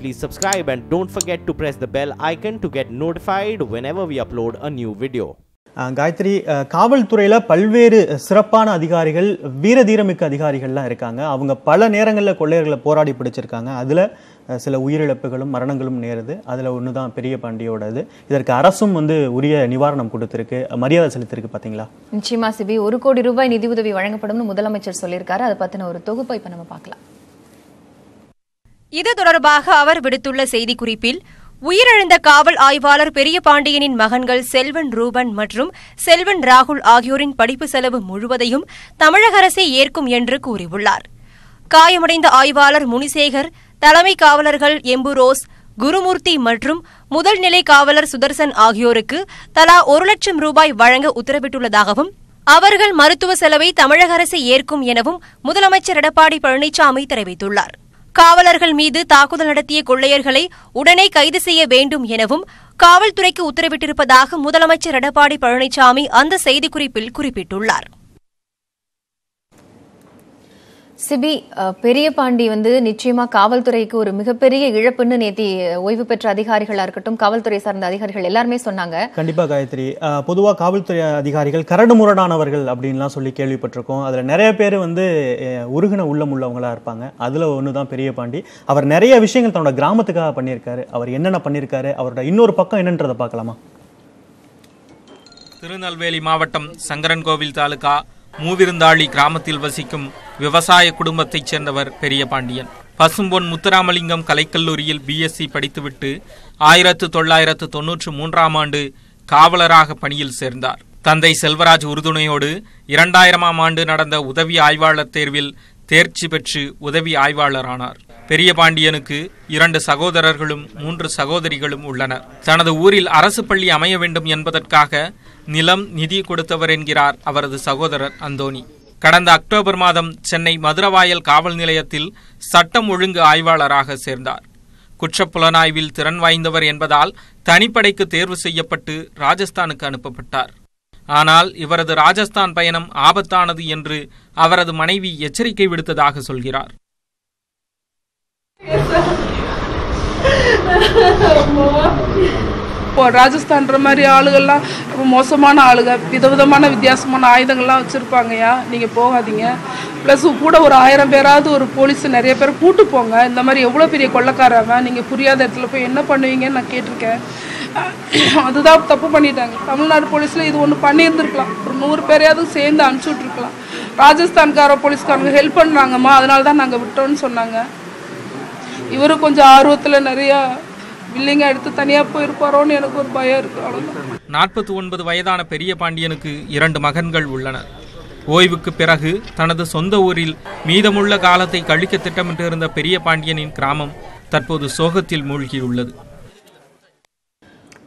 Please subscribe and don't forget to press the bell icon to get notified whenever we upload a new video. அஹ் காயத்ரி காவல்துறையில பல்வேறு சிறப்பான அதிகாரிகள் வீரதீரமிக்க அதிகாரிகள்லாம் இருக்காங்க. அவங்க பல நேரங்களில் கொள்ளையர்களை போராடி பிடிச்சிருக்காங்க. அதுல சில உயிரிழப்புகளும் மரணங்களும் நேருது. அதுல ஒன்று தான் பெரிய பாண்டியோடது. இதற்கு அரசும் வந்து உரிய நிவாரணம் கொடுத்திருக்கு. மரியாதை செலுத்திருக்கு பாத்தீங்களா? நிச்சயமா சிபி. ஒரு கோடி ரூபாய் நிதியுதவி வழங்கப்படும்னு முதலமைச்சர் சொல்லியிருக்காரு. அதை பத்தின ஒரு தொகுப்பை இப்ப நம்ம பார்க்கலாம். இது தொடர்பாக அவர் விடுத்துள்ள செய்திக்குறிப்பில் உயிரிழந்த காவல் ஆய்வாளர் பெரிய பாண்டியனின் மகன்கள் செல்வன் ரூபன் மற்றும் செல்வன் ராகுல் ஆகியோரின் படிப்பு செலவு முழுவதையும் தமிழக அரசே ஏற்கும் என்று கூறியுள்ளார். காயமடைந்த ஆய்வாளர் முனிசேகர் தலைமை காவலர்கள் எம்புரோஸ் குருமூர்த்தி மற்றும் முதல்நிலை காவலர் சுதர்சன் ஆகியோருக்கு தலா ஒரு லட்சம் ரூபாய் வழங்க உத்தரவிட்டுள்ளதாகவும் அவர்கள் மருத்துவ செலவை தமிழக அரசு ஏற்கும் எனவும் முதலமைச்சர் எடப்பாடி பழனிசாமி தெரிவித்துள்ளார். காவலர்கள் மீது தாக்குதல் நடத்திய கொள்ளையர்களை உடனே கைது செய்ய வேண்டும் எனவும் காவல்துறைக்கு உத்தரவிட்டிருப்பதாக முதலமைச்சர் எடப்பாடி பழனிசாமி அந்த செய்திக்குறிப்பில் குறிப்பிட்டுள்ளார். சிபி பெரிய பாண்டி வந்து நிச்சயமா காவல்துறைக்கு ஒரு மிகப்பெரிய இழப்புன்னு நேத்தி ஓய்வு பெற்ற அதிகாரிகளா இருக்கட்டும் காவல்துறை சார்ந்த அதிகாரிகள் எல்லாருமே சொன்னாங்க. கண்டிப்பா காயத்ரி. பொதுவா காவல்துறை அதிகாரிகள் கரடு முரடானவர்கள் அப்படின்லாம் சொல்லி கேள்விப்பட்டிருக்கோம். அதுல நிறைய பேர் வந்து உருகின உள்ளம் உள்ளவங்களா இருப்பாங்க. அதுல ஒன்று தான் பெரிய பாண்டி. அவர் நிறைய விஷயங்கள் தன்னோட கிராமத்துக்காக பண்ணியிருக்காரு. அவர் என்னென்ன பண்ணியிருக்காரு? அவரோட இன்னொரு பக்கம் என்னன்றதை பார்க்கலாமா? திருநெல்வேலி மாவட்டம் சங்கரன்கோவில் தாலுகா மூவிருந்தாளி கிராமத்தில் வசிக்கும் விவசாய குடும்பத்தைச் சேர்ந்தவர் பெரிய பாண்டியன். பசும்பொன் முத்துராமலிங்கம் கலைக்கல்லூரியில் பிஎஸ்சி படித்துவிட்டு ஆயிரத்து தொள்ளாயிரத்து தொன்னூற்று மூன்றாம் ஆண்டு காவலராக பணியில் சேர்ந்தார். தந்தை செல்வராஜ் உறுதுணையோடு இரண்டாயிரமாம் ஆண்டு நடந்த உதவி ஆய்வாளர் தேர்வில் தேர்ச்சி பெற்று உதவி ஆய்வாளரானார். பெரிய பாண்டியனுக்கு இரண்டு சகோதரர்களும் மூன்று சகோதரிகளும் உள்ளனர் தனது ஊரில் அரசு பள்ளி அமைய வேண்டும் என்பதற்காக நிலம் நிதி கொடுத்தவர் என்கிறார் அவரது சகோதரர் அந்தோணி. கடந்த அக்டோபர் மாதம் சென்னை மதுரவாயல் காவல் நிலையத்தில் சட்டம் ஒழுங்கு ஆய்வாளராக சேர்ந்தார். குற்றப்புலனாய்வில் திறன் வாய்ந்தவர் என்பதால் தனிப்படைக்கு தேர்வு செய்யப்பட்டு ராஜஸ்தானுக்கு அனுப்பப்பட்டார். ஆனால் இவரது ராஜஸ்தான் பயணம் ஆபத்தானது என்று அவரது மனைவி எச்சரிக்கை விடுத்ததாக சொல்கிறார். இப்போ ராஜஸ்தான்ற மாதிரி ஆளுகள்லாம் ரொம்ப மோசமான ஆளுங்க விதவிதமான வித்தியாசமான ஆயுதங்கள்லாம் வச்சுருப்பாங்கய்யா. நீங்கள் போகாதீங்க. ப்ளஸ் கூட ஒரு ஆயிரம் பேராவது ஒரு போலீஸ் நிறைய பேர் கூட்டு போங்க. இந்த மாதிரி எவ்வளோ பெரிய கொள்ளக்காரவன் நீங்கள் புரியாத இடத்துல போய் என்ன பண்ணுவீங்கன்னு நான் கேட்டிருக்கேன். அதுதான் தப்பு பண்ணிட்டாங்க. தமிழ்நாடு போலீஸில் இது ஒன்று பண்ணியிருந்துருக்கலாம். ஒரு நூறு பேரையாவது சேர்ந்து அனுப்பிச்சி விட்ருக்கலாம் ராஜஸ்தான்கார போலீஸ்காரங்க ஹெல்ப் பண்ணுறாங்கம்மா அதனால தான் நாங்கள் விட்டோம்னு சொன்னாங்க. இவரும் கொஞ்சம் ஆர்வத்தில் நிறையா பில்லிங்க எடுத்து தனியாக போயிருப்பாரோன்னு எனக்கு ஒரு பயம் இருக்கு. அவ்வளோதான் நாற்பத்தி ஒன்பது வயதான பெரிய பாண்டியனுக்கு இரண்டு மகன்கள் உள்ளனர் ஓய்வுக்கு பிறகு தனது சொந்த ஊரில் மீதமுள்ள காலத்தை கழிக்க திட்டமிட்டிருந்த பெரிய பாண்டியனின் கிராமம் தற்போது சோகத்தில் மூழ்கியுள்ளது.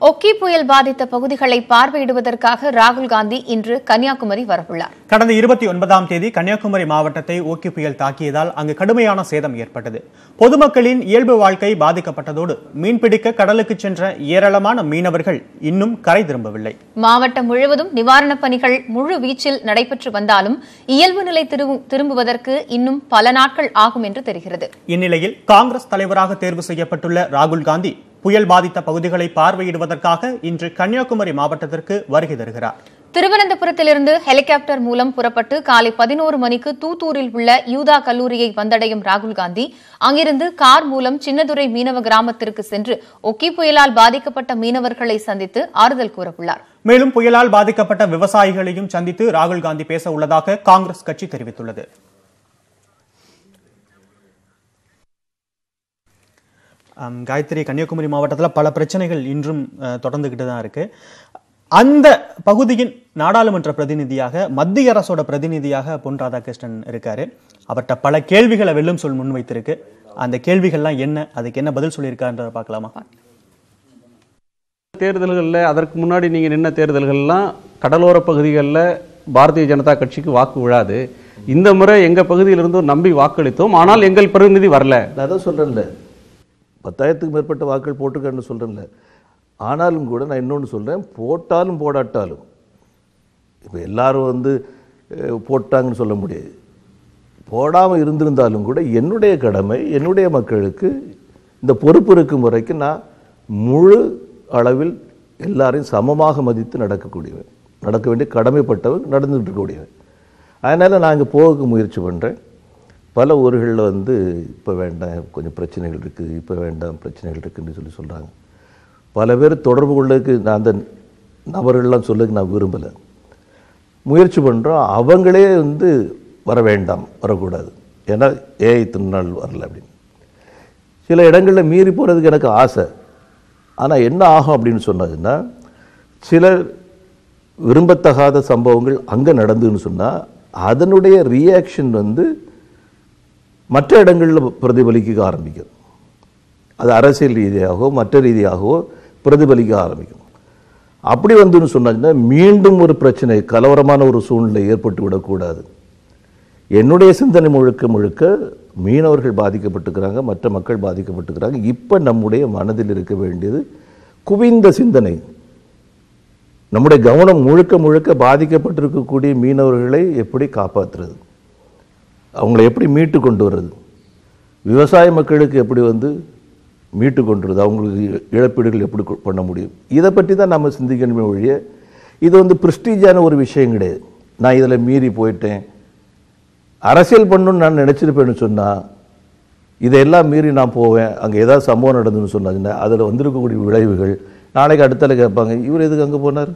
ஒக்கி புயல் பாதித்த பகுதிகளை பார்வையிடுவதற்காக ராகுல் காந்தி இன்று கன்னியாகுமரி வரவுள்ளார். கடந்த இருபத்தி ஒன்பதாம் தேதி கன்னியாகுமரி மாவட்டத்தை ஓக்கி புயல் தாக்கியதால் அங்கு கடுமையான சேதம் ஏற்பட்டது. பொதுமக்களின் இயல்பு வாழ்க்கை பாதிக்கப்பட்டதோடு மீன்பிடிக்க கடலுக்கு சென்ற ஏராளமான மீனவர்கள் இன்னும் கரை திரும்பவில்லை. மாவட்டம் முழுவதும் நிவாரணப் பணிகள் முழு வீச்சில் நடைபெற்று வந்தாலும் இயல்பு நிலை திரும்பு- திரும்புவதற்கு இன்னும் பல நாட்கள் ஆகும் என்று தெரிகிறது. இந்நிலையில் காங்கிரஸ் தலைவராக தேர்வு செய்யப்பட்டுள்ள ராகுல் காந்தி புயல் பாதித்த பகுதிகளை பார்வையிடுவதற்காக இன்று கன்னியாகுமரி மாவட்டத்திற்கு வருகை தருகிறார். திருவனந்தபுரத்திலிருந்து ஹெலிகாப்டர் மூலம் புறப்பட்டு காலை பதினோரு மணிக்கு தூத்தூரில் உள்ள யூதா கல்லூரியை வந்தடையும் ராகுல் காந்தி அங்கிருந்து கார் மூலம் சின்னதுரை மீனவ கிராமத்திற்கு சென்று ஒக்கி புயலால் பாதிக்கப்பட்ட மீனவர்களை சந்தித்து ஆறுதல் கூறவுள்ளார். மேலும் புயலால் பாதிக்கப்பட்ட விவசாயிகளையும் சந்தித்து ராகுல் காந்தி பேச உள்ளதாக காங்கிரஸ் கட்சி தெரிவித்துள்ளது. காயத்ரி கன்னியாகுமரி மாவட்டத்தில் பல பிரச்சனைகள் இன்றும் அஹ், தொடர்ந்துகிட்டு தான் இருக்கு. அந்த பகுதியின் நாடாளுமன்ற பிரதிநிதியாக மத்திய அரசோட பிரதிநிதியாக பொன் ராதாகிருஷ்ணன் இருக்காரு. அவர்கிட்ட பல கேள்விகளை வெல்லும் சொல் முன்வைத்திருக்கு. அந்த கேள்விகள்லாம் என்ன? அதுக்கு என்ன பதில் சொல்லியிருக்கான்றதை பார்க்கலாமா? தேர்தல்களில் அதற்கு முன்னாடி நீங்கள் நின்ன தேர்தல்கள்லாம் கடலோர பகுதிகளில் பாரதிய ஜனதா கட்சிக்கு வாக்கு விழாது. இந்த முறை எங்கள் பகுதியிலிருந்து நம்பி வாக்களித்தோம். ஆனால் எங்கள் பிரதிநிதி வரல. நான் தான் சொல்கிறேன்ல பத்தாயிரத்துக்கு மேற்பட்ட வாக்கள் போட்டிருக்கேன்னு சொல்கிறேன்ல ஆனாலும் கூட நான் இன்னொன்று சொல்கிறேன் போட்டாலும் போடாட்டாலும் இப்போ எல்லாரும் வந்து போட்டாங்கன்னு சொல்ல முடியாது. போடாமல் இருந்திருந்தாலும் கூட என்னுடைய கடமை என்னுடைய மக்களுக்கு இந்த பொறுப்பு இருக்கும் வரைக்கும் நான் முழு அளவில் எல்லாரையும் சமமாக மதித்து நடக்கக்கூடியவன். நடக்க வேண்டிய கடமைப்பட்டவன் நடந்துகிட்டு இருக்கக்கூடியவன். அதனால் நான் இங்கே போக முயற்சி பண்ணுறேன் பல ஊர்களில் வந்து இப்போ வேண்டாம் கொஞ்சம் பிரச்சனைகள் இருக்குது இப்போ வேண்டாம் பிரச்சனைகள் இருக்குதுன்னு சொல்லி சொல்கிறாங்க பல பேர் தொடர்பு கொள்ளதுக்கு நான் அந்த நபர்கள்லாம் சொல்லதுக்கு நான் விரும்பலை. முயற்சி பண்ணுறோம் அவங்களே வந்து வர வேண்டாம் வரக்கூடாது. ஏன்னா ஏஐ திருநாள் வரல அப்படின்னு. சில இடங்களில் மீறி போகிறதுக்கு எனக்கு ஆசை. ஆனால் என்ன ஆகும் அப்படின்னு சொன்னதுன்னா சில விரும்பத்தகாத சம்பவங்கள் அங்கே நடந்துன்னு சொன்னால் அதனுடைய ரியாக்ஷன் வந்து மற்ற இடங்களில் பிரதிபலிக்க ஆரம்பிக்கும். அது அரசியல் ரீதியாகவோ மற்ற ரீதியாகவோ பிரதிபலிக்க ஆரம்பிக்கும். அப்படி வந்துன்னு சொன்னாங்கன்னா மீண்டும் ஒரு பிரச்சனை கலவரமான ஒரு சூழ்நிலை ஏற்பட்டு விடக்கூடாது. என்னுடைய சிந்தனை முழுக்க முழுக்க மீனவர்கள் பாதிக்கப்பட்டுக்கிறாங்க மற்ற மக்கள் பாதிக்கப்பட்டுக்கிறாங்க. இப்போ நம்முடைய மனதில் இருக்க வேண்டியது குவிந்த சிந்தனை. நம்முடைய கவனம் முழுக்க முழுக்க பாதிக்கப்பட்டிருக்கக்கூடிய மீனவர்களை எப்படி காப்பாற்றுறது அவங்கள எப்படி மீட்டு கொண்டு வர்றது? விவசாய மக்களுக்கு எப்படி வந்து மீட்டு கொண்டு வருது அவங்களுக்கு இழப்பீடுகள் எப்படி கொ- பண்ண முடியும்? இதை பற்றி தான் நம்ம சிந்திக்கணுமே ஒழிய இது வந்து ப்ரிஸ்டீஜான ஒரு விஷயம் கிடையாது. நான் இதில் மீறி போயிட்டேன். அரசியல் பண்ணணும்னு நான் நினச்சிருப்பேன்னு சொன்னால் இதையெல்லாம் மீறி நான் போவேன். அங்கே ஏதாவது சம்பவம் நடந்துன்னு சொன்னாங்கன்னா அதில் வந்திருக்கக்கூடிய விளைவுகள் நாளைக்கு அடுத்தால கேட்பாங்க இவர் எதுக்கு அங்கே போனார்?